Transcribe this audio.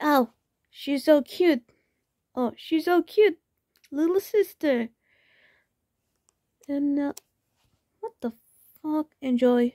oh, she's so cute. Oh, she's so cute. Little sister. And uh, what the fuck? Enjoy.